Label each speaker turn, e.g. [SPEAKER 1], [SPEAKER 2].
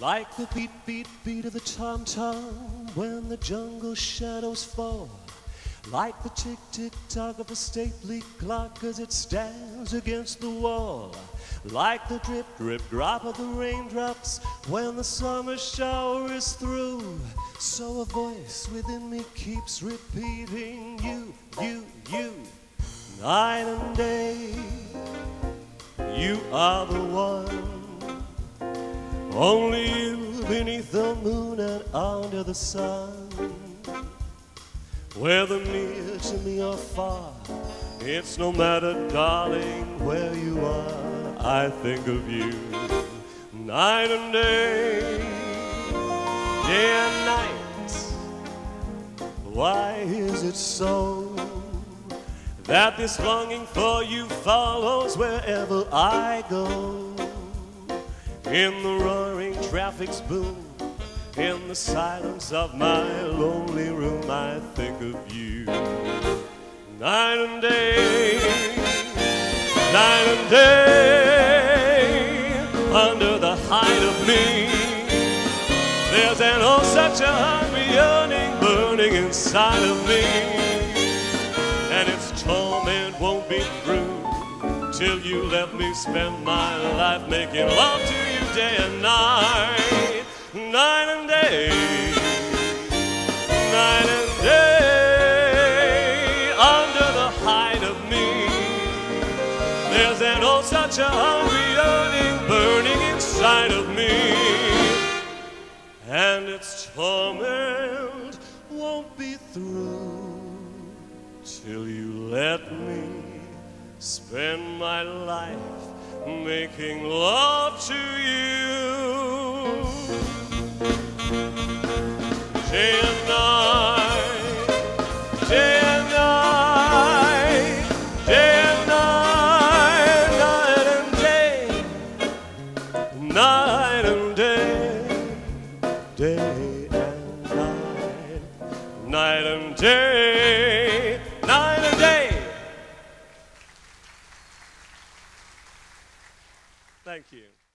[SPEAKER 1] Like the beat, beat, beat of the tom-tom when the jungle shadows fall. Like the tick, tick, tock of a stately clock as it stands against the wall. Like the drip, drip, drop of the raindrops when the summer shower is through. So a voice within me keeps repeating you, you, you, night and day. You are the one. Only you beneath the moon and under the sun. Whether near to me or far, it's no matter, darling, where you are. I think of you night and day, day and night. Why is it so that this longing for you follows wherever I go? In the roaring traffic's boom, in the silence of my lonely room, I think of you. Night and day, night and day, under the height of me. There's an oh such a hungry yearning burning inside of me, and its torment won't be through till you let me spend my life making love to you day and night, night and day, night and day, under the height of me. There's an oh such a hungry yearning burning inside of me, and its torment won't be through till you let me spend my life making love to you. Day and night, day and night, day and night, night and day, night and day, day and night, night and day, Thank you.